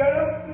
garante